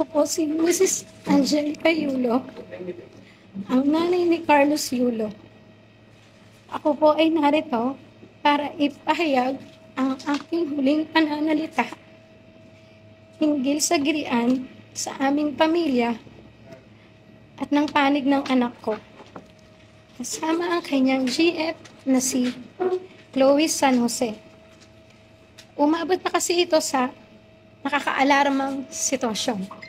Ako po si Mrs. Angelica Yulo, ang nanay ni Carlos Yulo. Ako po ay narito para ipahayag ang aking huling pananalita hinggil sa girian sa aming pamilya at ng panig ng anak ko. Kasama ang kanyang GF na si Chloe San Jose. Umabot na kasi ito sa nakakaalarmang sitwasyon.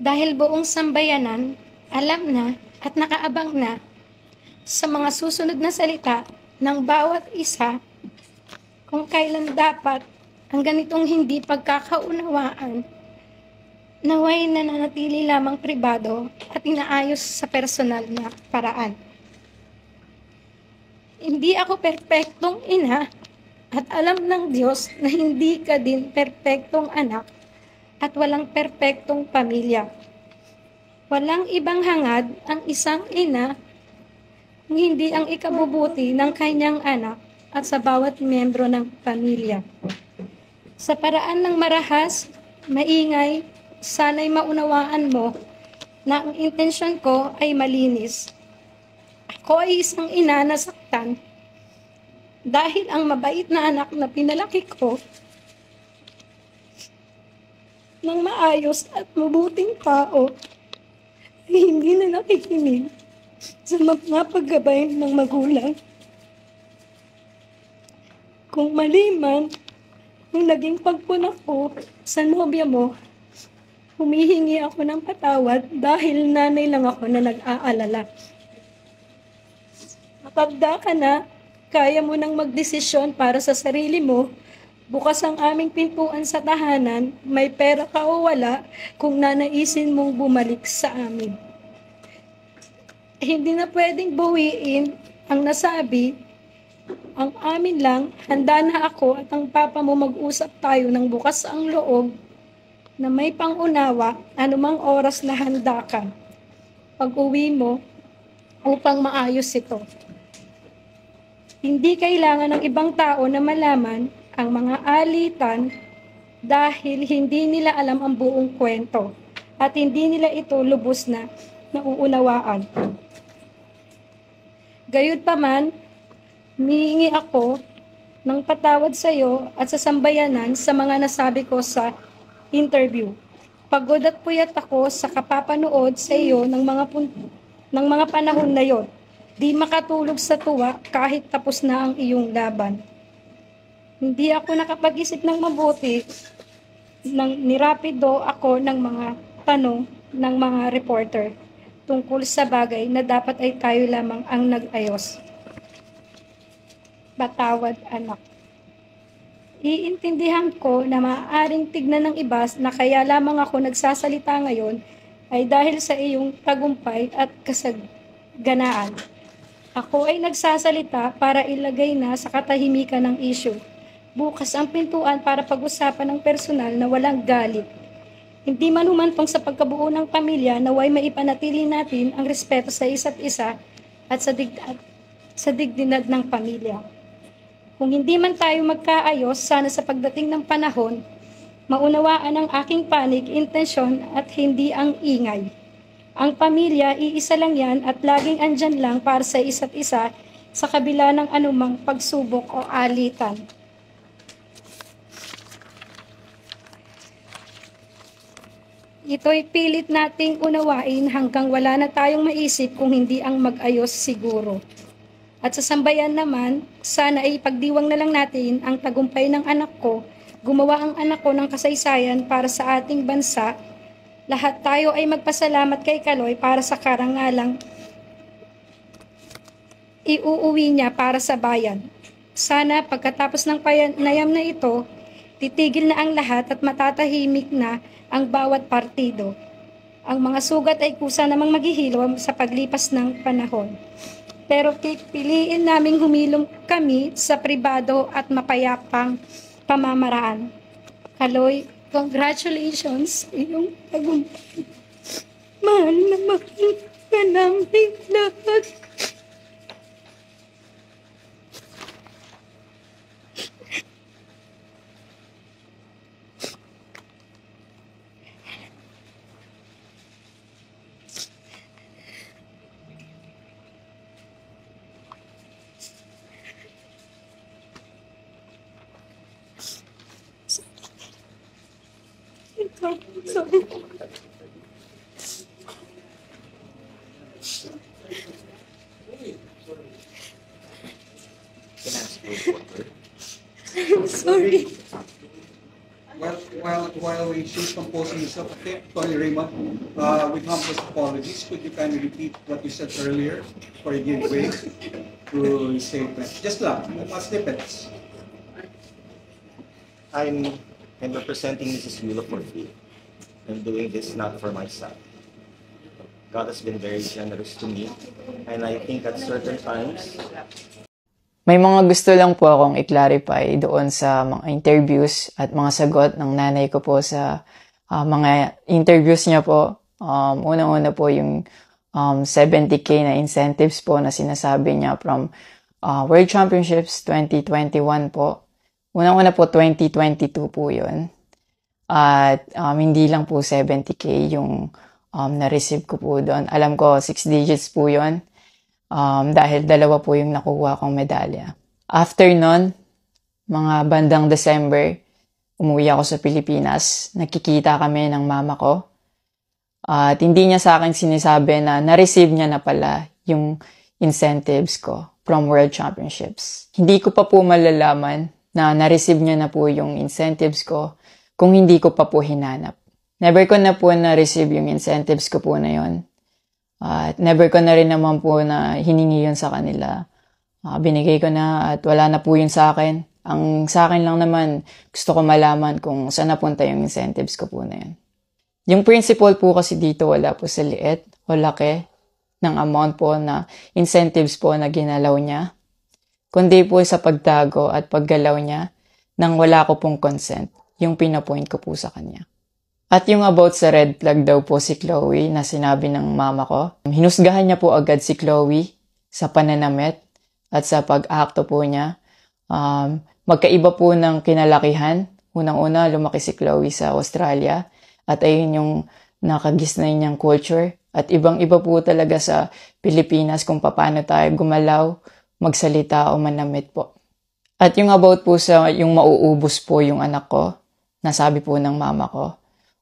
Dahil buong sambayanan, alam na at nakaabang na sa mga susunod na salita ng bawat isa kung kailan dapat ang ganitong hindi pagkakaunawaan naway nananatili lamang pribado at inaayos sa personal na paraan. Hindi ako perpektong ina at alam ng Diyos na hindi ka din perpektong anak at walang perpektong pamilya. Walang ibang hangad ang isang ina kung hindi ang ikabubuti ng kanyang anak at sa bawat miyembro ng pamilya. Sa paraan ng marahas, maingay, sana'y maunawaan mo na ang intensyon ko ay malinis. Ako ay isang ina na saktan dahil ang mabait na anak na pinalaki ko ng maayos at mabuting tao ay hindi na nakikinig sa mga paggabay ng magulang. Kung mali man, nung naging pagpunak ko sa nobya mo, humihingi ako ng patawad dahil nanay lang ako na nag-aalala. Matanda ka na, kaya mo nang magdesisyon para sa sarili mo, bukas ang aming pintuan sa tahanan, may pera ka o wala, kung nanaisin mong bumalik sa amin. Hindi na pwedeng buwiin ang nasabi, ang amin lang, handa na ako at ang papa mo mag-usap tayo ng bukas ang loob na may pangunawa anumang oras na handa ka pag uwi mo upang maayos ito. Hindi kailangan ng ibang tao na malaman ang mga alitan dahil hindi nila alam ang buong kwento at hindi nila ito lubos na nauunawaan. Gayud pa man, humihingi ako ng patawad sa iyo at sa sambayanan sa mga nasabi ko sa interview. Pagod at puyat ako sa kapapanood sa iyo ng mga pun- ng mga panahon na yon. Di makatulog sa tuwa kahit tapos na ang iyong laban. Hindi ako nakapag-isip ng mabuti nang nirapido ako ng mga tanong ng mga reporter tungkol sa bagay na dapat ay tayo lamang ang nag-ayos. Batawad anak. Iintindihan ko na maaaring tignan ng iba na kaya lamang ako nagsasalita ngayon ay dahil sa iyong tagumpay at kasaganaan. Ako ay nagsasalita para ilagay na sa katahimikan ng issue. Bukas ang pintuan para pag-usapan ng personal na walang galit. Hindi man humantong sa pagkabuo ng pamilya naway maipanatili natin ang respeto sa isa't isa at sa, dig at sa digdinad ng pamilya. Kung hindi man tayo magkaayos, sana sa pagdating ng panahon, maunawaan ang aking panig, intensyon at hindi ang ingay. Ang pamilya, iisa lang yan at laging andyan lang para sa isa't isa sa kabila ng anumang pagsubok o alitan. Ito'y pilit nating unawain hanggang wala na tayong maisip kung hindi ang mag-ayos siguro. At sa sambayan naman, sana ay pagdiwang na lang natin ang tagumpay ng anak ko, gumawa ang anak ko ng kasaysayan para sa ating bansa. Lahat tayo ay magpasalamat kay Kaloy para sa karangalang iuuwi niya para sa bayan. Sana pagkatapos ng panayam na ito, titigil na ang lahat at matatahimik na ang bawat partido. Ang mga sugat ay kusa namang maghihilom sa paglipas ng panahon. Pero piliin naming humilom kami sa pribado at mapayapang pamamaraan. Kaloy, congratulations iyong tagumpay. Mahal na mahal ka namin lahat. Sorry. Sorry. While, while, while she's composing herself, okay, Tony Raymond, uh, with humble apologies, could you kindly repeat what you said earlier for you give way to his statement? Just lang, mga snippets. I'm, I'm representing Mrs. Yulo for free. I'm doing this not for myself. God has been very generous to me, and I think at certain times, May mga gusto lang po akong i-clarify doon sa mga interviews at mga sagot ng nanay ko po sa uh, mga interviews niya po. Um, Unang-una po yung um, 70k na incentives po na sinasabi niya from uh, World Championships 2021 po. Unang-una po 2022 po yun. At um, hindi lang po 70k yung um, na-receive ko po doon. Alam ko 6 digits po yun um, dahil dalawa po yung nakuha kong medalya. After nun, mga bandang December, umuwi ako sa Pilipinas. Nakikita kami ng mama ko. At hindi niya sa akin sinisabi na na-receive niya na pala yung incentives ko from World Championships. Hindi ko pa po malalaman na na-receive niya na po yung incentives ko kung hindi ko pa po hinanap. Never ko na po na-receive yung incentives ko po na yon at never ko na rin naman po na hiningi yun sa kanila. Uh, binigay ko na at wala na po yun sa akin. Ang sa akin lang naman, gusto ko malaman kung saan napunta yung incentives ko po na yun. Yung principle po kasi dito wala po sa liit o laki ng amount po na incentives po na ginalaw niya. Kundi po sa pagtago at paggalaw niya nang wala ko pong consent, yung pinapoint ko po sa kanya. At yung about sa red flag daw po si Chloe na sinabi ng mama ko, hinusgahan niya po agad si Chloe sa pananamit at sa pag-akto po niya. Um, magkaiba po ng kinalakihan. Unang-una, lumaki si Chloe sa Australia at ayun yung nakagisnay niyang culture. At ibang-iba po talaga sa Pilipinas kung paano tayo gumalaw, magsalita o manamit po. At yung about po sa yung mauubos po yung anak ko, nasabi po ng mama ko,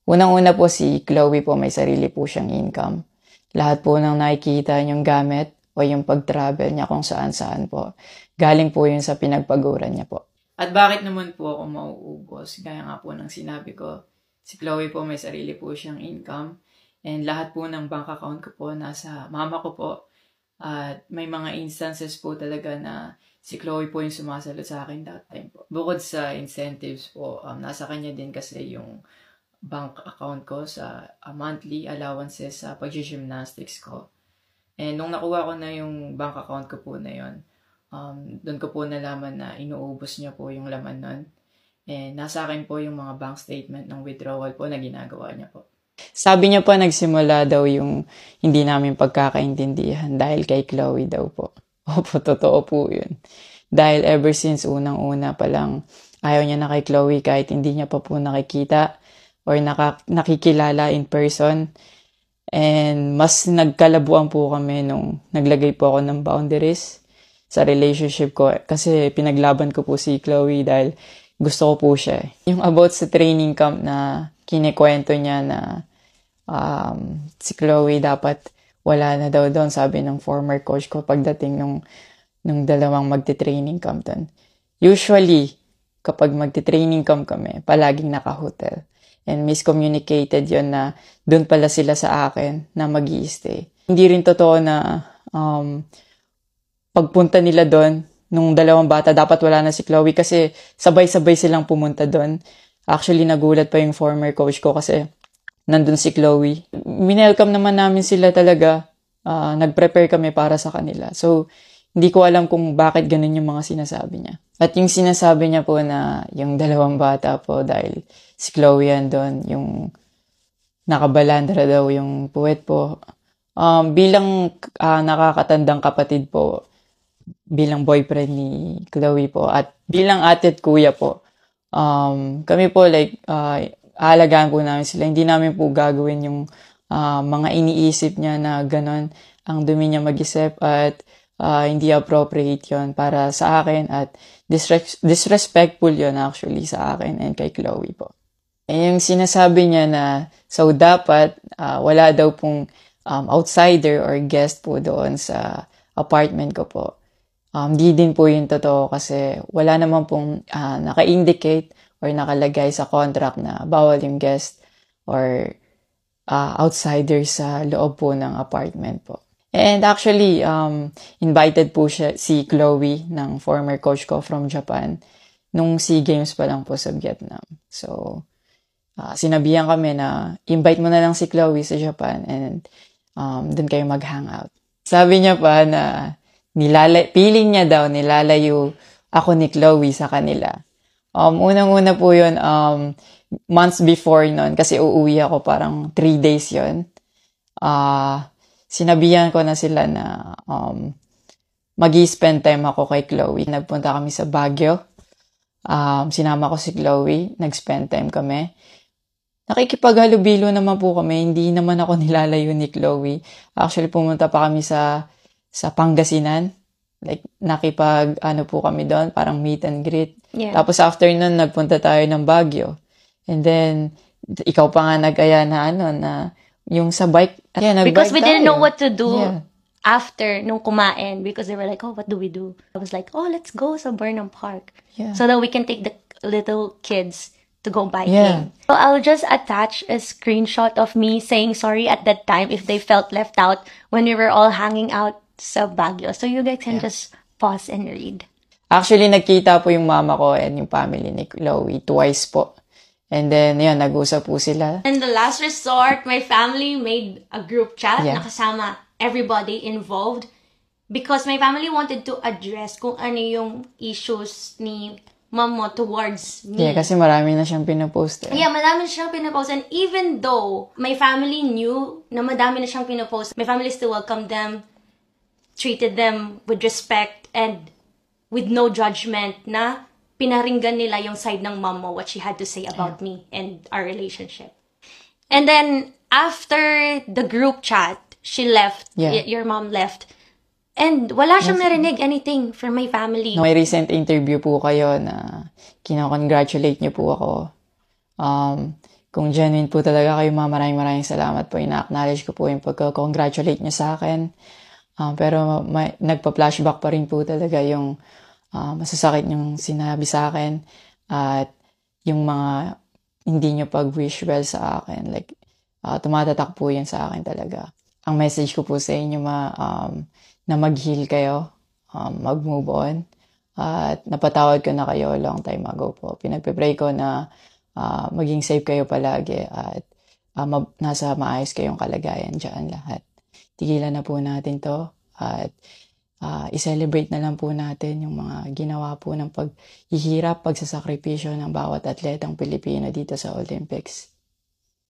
Unang-una po si Chloe po may sarili po siyang income. Lahat po ng nakikita niyong gamit o yung pag-travel niya kung saan-saan po. Galing po yun sa pinagpaguran niya po. At bakit naman po ako mauubos? Gaya nga po ng sinabi ko, si Chloe po may sarili po siyang income. And lahat po ng bank account ko po nasa mama ko po. At may mga instances po talaga na si Chloe po yung sumasalo sa akin that time po. Bukod sa incentives po, um, nasa kanya din kasi yung bank account ko sa uh, monthly allowances sa pag-gymnastics ko. And nung nakuha ko na yung bank account ko po na yon, um, doon ko po nalaman na inuubos niya po yung laman nun. And nasa akin po yung mga bank statement ng withdrawal po na ginagawa niya po. Sabi niya po nagsimula daw yung hindi namin pagkakaintindihan dahil kay Chloe daw po. Opo, totoo po yun. Dahil ever since unang-una pa lang, ayaw niya na kay Chloe kahit hindi niya pa po nakikita or naka, nakikilala in person. And mas nagkalabuan po kami nung naglagay po ako ng boundaries sa relationship ko. Kasi pinaglaban ko po si Chloe dahil gusto ko po siya. Yung about sa training camp na kinikwento niya na um, si Chloe dapat wala na daw doon, sabi ng former coach ko pagdating nung, nung dalawang magte-training camp doon. Usually, kapag magte-training camp kami, palaging naka-hotel and miscommunicated yon na doon pala sila sa akin na mag stay Hindi rin totoo na um, pagpunta nila doon, nung dalawang bata, dapat wala na si Chloe kasi sabay-sabay silang pumunta doon. Actually, nagulat pa yung former coach ko kasi nandun si Chloe. Minelcome naman namin sila talaga. Uh, nag-prepare kami para sa kanila. So, hindi ko alam kung bakit ganun yung mga sinasabi niya. At yung sinasabi niya po na yung dalawang bata po dahil si Chloe yan doon, yung nakabalandra daw yung puwet po. Um, bilang uh, nakakatandang kapatid po, bilang boyfriend ni Chloe po, at bilang ate at kuya po, um, kami po like, uh, aalagaan po namin sila. Hindi namin po gagawin yung uh, mga iniisip niya na ganon ang dumi niya mag-isip at uh, hindi appropriate yon para sa akin at disres- disrespectful yon actually sa akin and kay Chloe po. Eh, yung sinasabi niya na, so dapat ah, wala daw pong um, outsider or guest po doon sa apartment ko po. Um, di din po yung totoo kasi wala naman pong ah, naka-indicate or nakalagay sa contract na bawal yung guest or ah, outsider sa loob po ng apartment po. And actually, um, invited po siya si Chloe ng former coach ko from Japan nung SEA Games pa lang po sa Vietnam. So, ah, sinabihan kami na invite mo na lang si Chloe sa Japan and um, dun kayo mag-hangout. Sabi niya pa na nilala feeling niya daw nilalayo ako ni Chloe sa kanila. Um, unang-una po yun, um, months before nun, kasi uuwi ako parang three days yun. Ah, sinabihan ko na sila na um, mag spend time ako kay Chloe. Nagpunta kami sa Baguio. Um, sinama ko si Chloe. Nag-spend time kami. Nakikipaghalubilo naman po kami. Hindi naman ako nilalayo ni Chloe. Actually, pumunta pa kami sa sa Pangasinan. Like, nakipag, ano po kami doon, parang meet and greet. Yeah. Tapos after nun, nagpunta tayo ng Baguio. And then, ikaw pa nga nag-aya na ano, na yung sa bike. Yeah, nag-bike Because we didn't tayo. know what to do Yeah. after nung kumain because they were like, oh, what do we do? I was like, oh, let's go sa Burnham Park Yeah. so that we can take the little kids to go biking. Yeah. So I'll just attach a screenshot of me saying sorry at that time if they felt left out when we were all hanging out sa Baguio. So you guys can just pause and read. Actually, nagkita po yung mama ko and yung family ni Chloe twice po. And then, yun, nag-usap po sila. And the last resort, my family made a group chat Yeah. na kasama everybody involved because my family wanted to address kung ano yung issues ni mom mo towards me. Yeah, kasi marami na siyang pinopost eh. Yeah, madami na siyang pinapost. And even though my family knew na madami na siyang pinapost, my family still welcomed them, treated them with respect and with no judgment na pinaringgan nila yung side ng mom mo, what she had to say about me and our relationship. And then, after the group chat, she left. Yeah. Y- your mom left. And wala siyang narinig anything from my family. No, may recent interview po kayo na kinakongratulate niyo po ako. Um, kung genuine po talaga kayo, ma, maraming maraming salamat po. Ina-acknowledge ko po yung pagka-congratulate niyo sa akin. Um, pero may, nagpa-flashback pa rin po talaga yung ah, masasakit yung sinabi sa akin at yung mga hindi nyo pag-wish well sa akin. Like, ah, tumatatak po yan sa akin talaga. Ang message ko po sa inyo, ma, um, na mag-heal kayo, um, mag-move on. At napatawad ko na kayo long time ago po. Pinagpe-pray ko na ah, maging safe kayo palagi at ah, ma- nasa maayos kayong kalagayan dyan lahat. Tigilan na po natin to at ah, i-celebrate na lang po natin yung mga ginawa po ng paghihirap, pagsasakripisyo ng bawat atletang Pilipino dito sa Olympics.